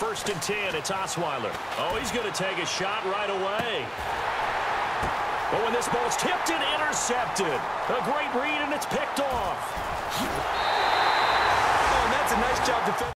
first and 10. It's Osweiler. Oh, he's going to take a shot right away. But when this ball's tipped and intercepted, a great read, and it's picked off. Oh, that's a nice job defense.